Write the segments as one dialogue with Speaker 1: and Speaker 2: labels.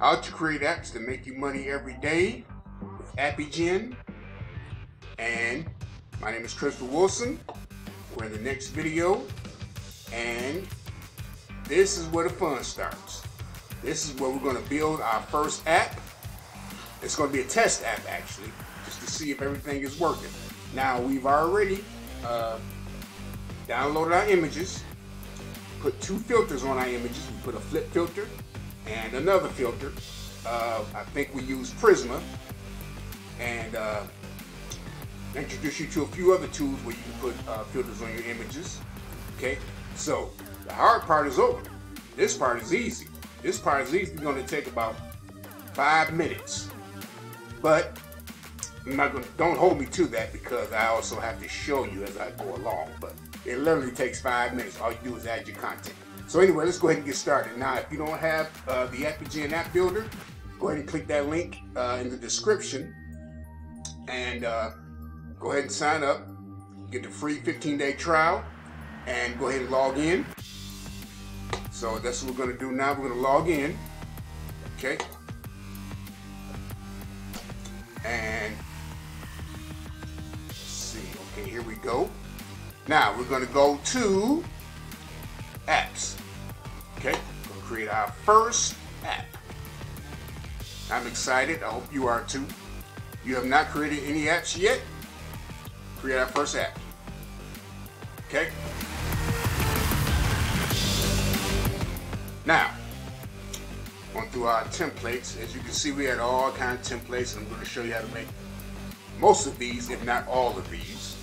Speaker 1: how to create apps to make you money every day with AppyGen. And my name is Crystal Wilson. We're in the next video. And this is where the fun starts. This is where we're going to build our first app. It's going to be a test app actually, just to see if everything is working. Now we've already uh, downloaded our images, put two filters on our images. We put a flip filter and another filter. Uh, I think we use Prisma and uh, introduce you to a few other tools where you can put uh, filters on your images. Okay, so the hard part is over. This part is easy. This part is easy. going to take about five minutes, but I'm not gonna, don't hold me to that because I also have to show you as I go along. But it literally takes five minutes. All you do is add your content. So anyway, let's go ahead and get started. Now, if you don't have uh, the AppyGen App Builder, go ahead and click that link uh, in the description and uh, go ahead and sign up. Get the free 15-day trial and go ahead and log in. So that's what we're going to do now. We're going to log in. Okay. And see. Okay, here we go. Now we're going to go to apps. Okay, we're to create our first app. I'm excited. I hope you are too. You have not created any apps yet? Create our first app. Okay? Now, going through our templates. As you can see, we had all kinds of templates, and I'm going to show you how to make most of these, if not all of these.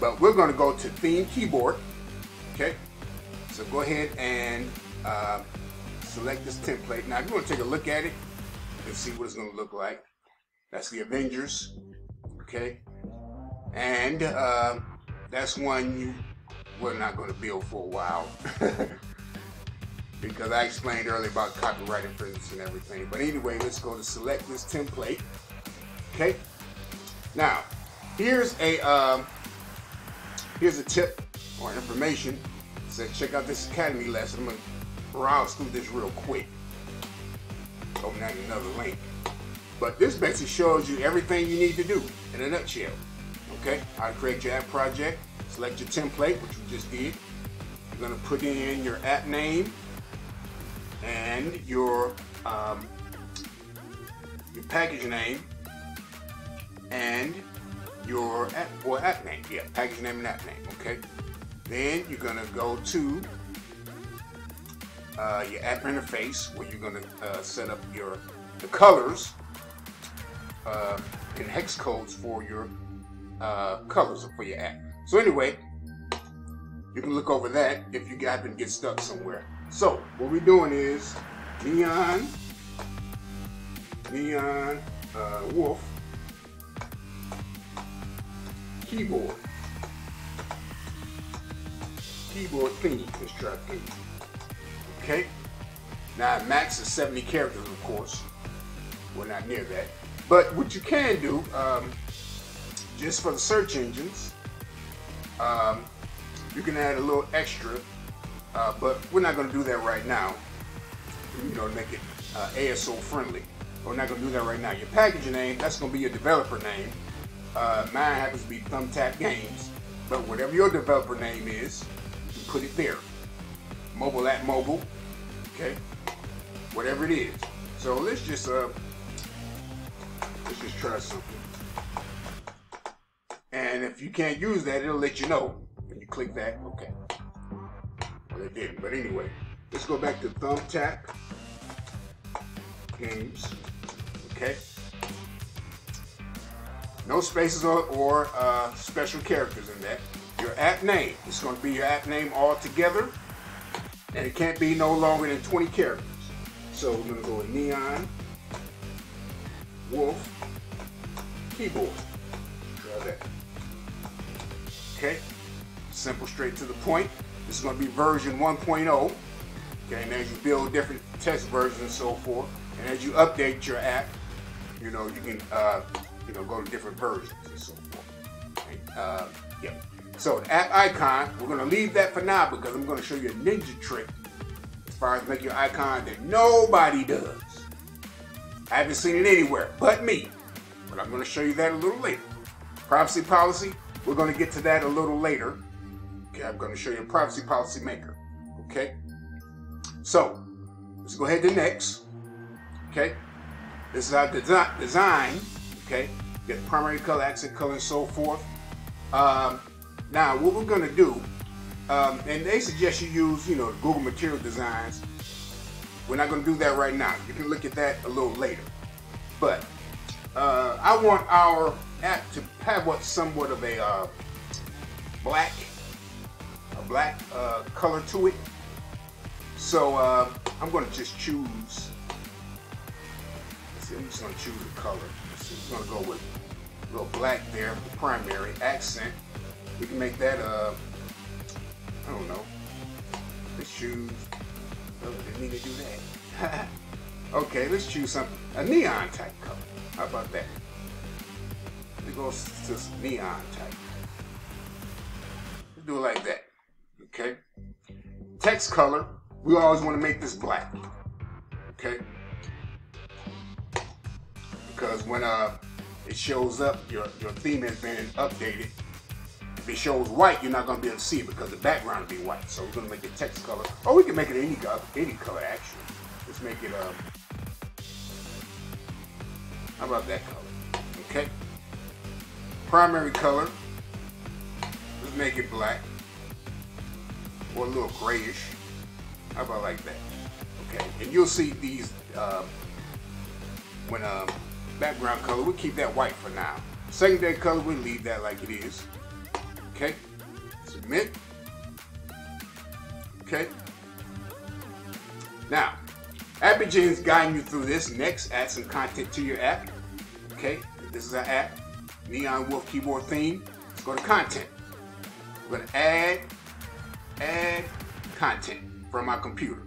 Speaker 1: But we're going to go to theme keyboard. Okay? So go ahead and uh, select this template. Now, you want to take a look at it and see what it's going to look like. That's the Avengers. Okay? And uh, that's one you we're not going to build for a while. because I explained earlier about copyright infringements and everything. But anyway, let's go to select this template. Okay. Now, here's a um, here's a tip or information. Says check out this Academy lesson. I'm gonna browse through this real quick. Open that another link. But this basically shows you everything you need to do in a nutshell. Okay, how to create your app project. Select your template, which we just did. You're gonna put in your app name, and your um, your package name and your app or app name. Yeah, package name and app name. Okay. Then you're gonna go to uh, your app interface where you're gonna uh, set up your the colors uh, and hex codes for your uh, colors for your app. So anyway, you can look over that if you happen to get stuck somewhere. So what we're doing is neon, neon uh, wolf keyboard, keyboard theme. Let's try. Okay. Now max is 70 characters, of course. We're not near that. But what you can do, um, just for the search engines, um, you can add a little extra uh, but we're not going to do that right now. You know, make it uh, ASO friendly. We're not going to do that right now. Your package name, that's going to be your developer name. Uh, mine happens to be Thumbtack Games. But whatever your developer name is, put it there. Mobile at mobile. Okay? Whatever it is. So let's just uh let's just try something. And if you can't use that, it'll let you know. When you click that, okay. Well, it didn't. But anyway, let's go back to Thumbtack Games. Okay. No spaces or, or uh, special characters in that. Your app name. It's going to be your app name all together. And it can't be no longer than 20 characters. So we're going to go with Neon Wolf Keyboard. Try that. Okay. Simple, straight to the point. This is going to be version 1.0. Okay, and as you build different test versions and so forth, and as you update your app, you know, you can, uh, you know, go to different versions and so forth. Okay, uh, yeah. So the app icon, we're going to leave that for now because I'm going to show you a ninja trick as far as making your icon that nobody does. I haven't seen it anywhere but me. But I'm going to show you that a little later. Privacy policy, we're going to get to that a little later. Okay, I'm going to show you a privacy policy maker. Okay? So, let's go ahead to next. Okay? This is our desi design. Okay? Get primary color, accent color, and so forth. Um, now, what we're going to do, um, and they suggest you use, you know, Google Material Designs. We're not going to do that right now. You can look at that a little later. But uh, I want our app to have what somewhat of a uh, black, a black uh, color to it. So uh, I'm going to just choose. I'm just to choose a color. I'm to go with a little black there, the primary accent. We can make that, uh, I don't know. Let's choose, oh, didn't need to do that. okay, let's choose something, a neon type color. How about that? Let's go to neon type. Let's do it like that, okay? Text color, we always want to make this black, okay? Because when uh, it shows up, your, your theme has been updated, if it shows white, you're not going to be able to see it because the background will be white. So we're going to make it text color. Or we can make it any color, any color actually. Let's make it, um, how about that color? Okay. Primary color, let's make it black. Or a little grayish. How about like that? Okay, and you'll see these, uh, when um, background color, we keep that white for now. Secondary color, we leave that like it is. Okay, submit. Okay. Now, is guiding you through this. Next, add some content to your app. Okay, this is our app, Neon Wolf keyboard theme. Let's go to content. We're gonna add, add content from my computer.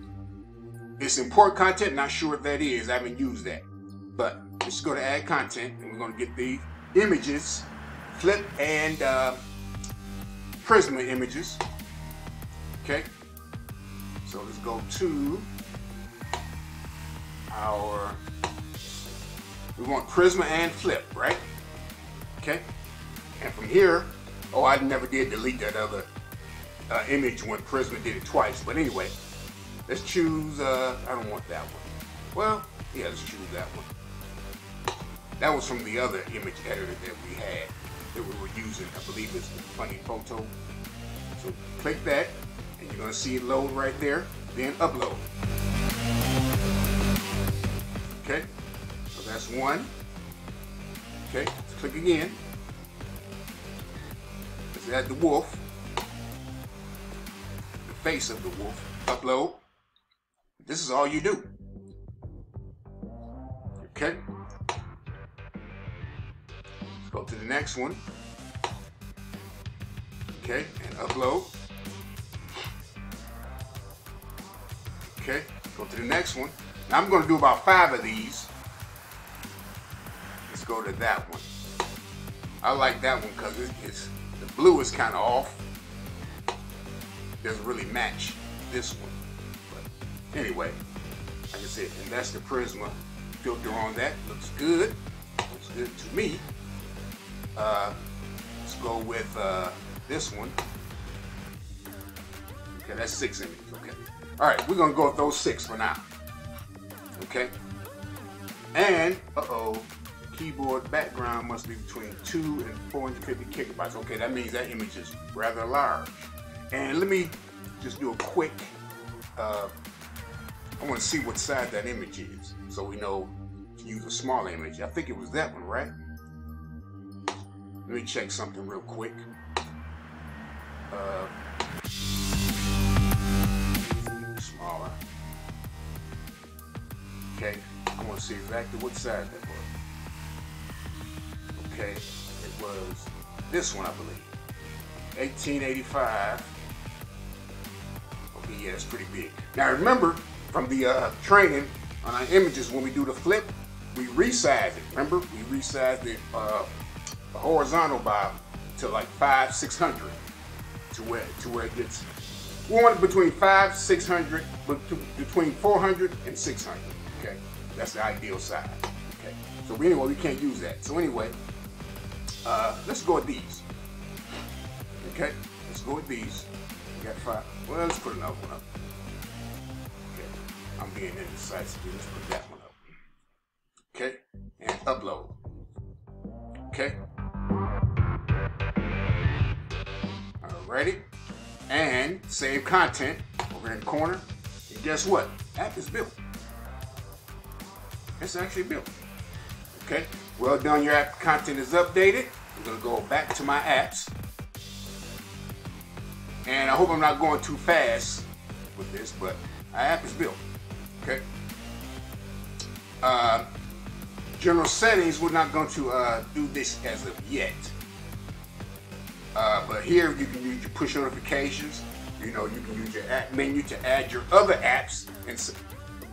Speaker 1: It's import content, not sure what that is. I haven't used that. But let's go to add content and we're gonna get the images, flip and uh, Prisma images. Okay. So let's go to our, we want Prisma and Flip, right? Okay. And from here, oh, I never did delete that other uh, image when Prisma did it twice. But anyway, let's choose, uh, I don't want that one. Well, yeah, let's choose that one. That was from the other image editor that we had that we were using. I believe it's the funny photo. So click that and you're gonna see it load right there, then upload. Okay, so that's one. Okay, let's click again. Let's add the wolf, the face of the wolf, upload. This is all you do. Okay. Go to the next one. Okay, and upload. Okay, go to the next one. Now I'm to do about five of these. Let's go to that one. I like that one because it's the blue is kind of off. Doesn't really match this one. But anyway, like I said, and that's the Prisma filter on that. Looks good. Looks good to me. Uh, let's go with uh, this one. Okay, that's six images. Okay. All right, we're gonna go with those six for now. Okay. And uh-oh, keyboard background must be between two and 450 kilobytes. Okay, that means that image is rather large. And let me just do a quick. Uh, I want to see what size that image is, so we know to use a small image. I think it was that one, right? Let me check something real quick. Uh, smaller. Okay, I want to see exactly what size that was. Okay, it was this one, I believe. 1885. Okay, yeah, it's pretty big. Now remember, from the uh, training on our images, when we do the flip, we resize it. Remember, we resize it uh, horizontal by to like five, six hundred to where to where it gets. We want it between five, six hundred, but between 400 and 600. Okay, that's the ideal size. Okay. So anyway, we can't use that. So anyway, uh, let's go with these. Okay. Let's go with these. We got five. Well, let's put another one up. Okay. I'm being indecisive. Let's put that one up. Okay. And upload. Okay. Alrighty. And save content over in the corner. And guess what? App is built. It's actually built. Okay. Well done. Your app content is updated. I'm to go back to my apps. And I hope I'm not going too fast with this, but our app is built. Okay. Uh, general settings, we're not going to uh, do this as of yet. Uh, but here you can use your push notifications. You know, you can use your app menu to add your other apps and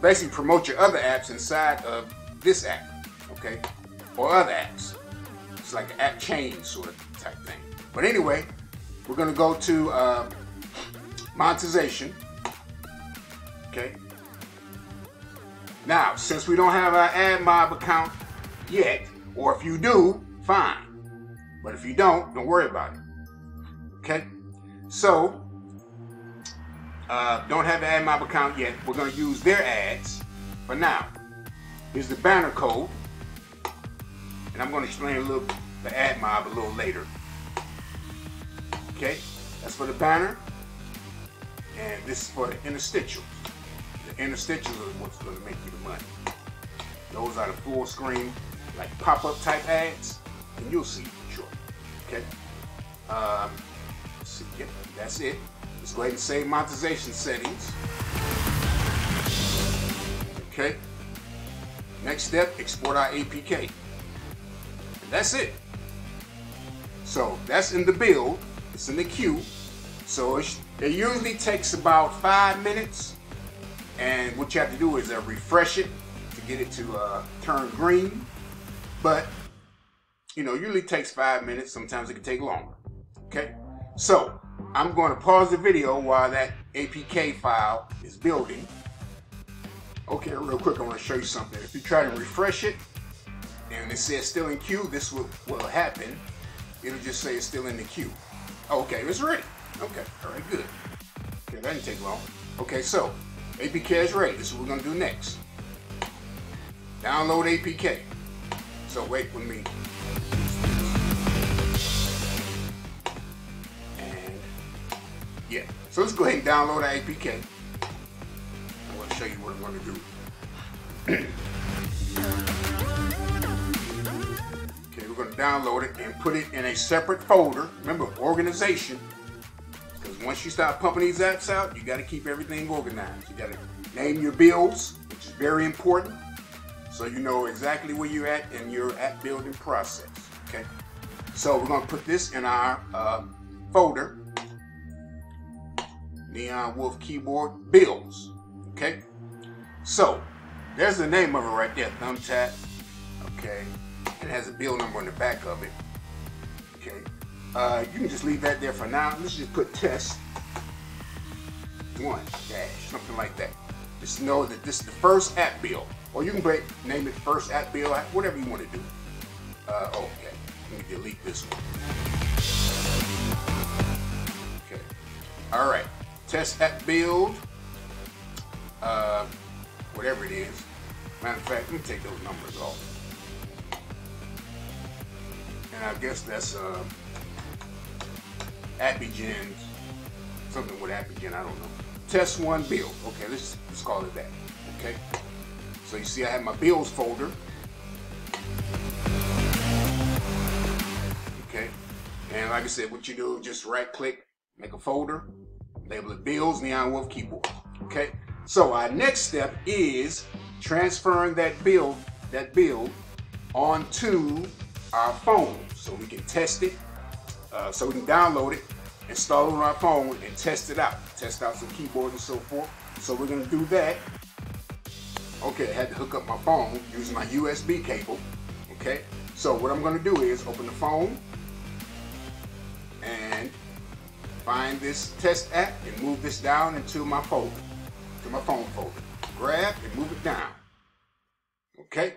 Speaker 1: basically promote your other apps inside of this app, okay? Or other apps. It's like an app chain sort of type thing. But anyway, we're gonna go to uh, monetization, okay? Now, since we don't have our AdMob account yet, or if you do, fine. But if you don't, don't worry about it. Okay? So, uh, don't have an AdMob account yet. We're going to use their ads for now. Here's the banner code. And I'm going to explain a little the AdMob a little later. Okay? That's for the banner. And this is for the interstitials. The interstitials are what's going to make you the money. Those are the full screen, like pop-up type ads. And you'll see for sure. Okay? Um, yep, that's it. Let's go ahead and save monetization settings. Okay. Next step, export our APK. And that's it. So that's in the build. It's in the queue. So it, it usually takes about five minutes. And what you have to do is uh, refresh it to get it to uh, turn green. But, you know, usually takes five minutes. Sometimes it can take longer. Okay. So I'm going to pause the video while that APK file is building. Okay, real quick, I want to show you something. If you try to refresh it and it says still in queue, this will, will happen. It'll just say it's still in the queue. Okay, it's ready. Okay, all right, good. Okay, that didn't take long. Okay, so APK is ready. This is what we're going to do next. Download APK. So wait with me. Yeah. So let's go ahead and download our APK. I'm going to show you what I'm going to do. okay, we're going to download it and put it in a separate folder. Remember, organization. Because once you start pumping these apps out, you got to keep everything organized. You got to name your bills, which is very important. So you know exactly where you're at in your app building process. Okay. So we're going to put this in our uh, folder Neon Wolf keyboard bills. Okay? So, there's the name of it right there, Thumbtack. Okay? It has a bill number on the back of it. Okay? Uh, you can just leave that there for now. Let's just put test one dash, something like that. Just know that this is the first app bill. Or you can name it first app bill, whatever you want to do. Uh, okay, let me delete this one. Okay, all right test app build, uh, whatever it is. Matter of fact, let me take those numbers off. And I guess that's uh, something with AppyGen, I don't know. Test one build. Okay, let's let's call it that. Okay. So you see, I have my bills folder. Okay. And like I said, what you do, just right click, make a folder, label it Bills Neon Wolf Keyboard. Okay, so our next step is transferring that build, that build onto our phone so we can test it, uh, so we can download it, install it on our phone and test it out. Test out some keyboards and so forth. So we're gonna do that. Okay, I had to hook up my phone using my USB cable. Okay, so what I'm gonna do is open the phone and find this test app and move this down into my folder, to my phone folder. Grab and move it down. Okay?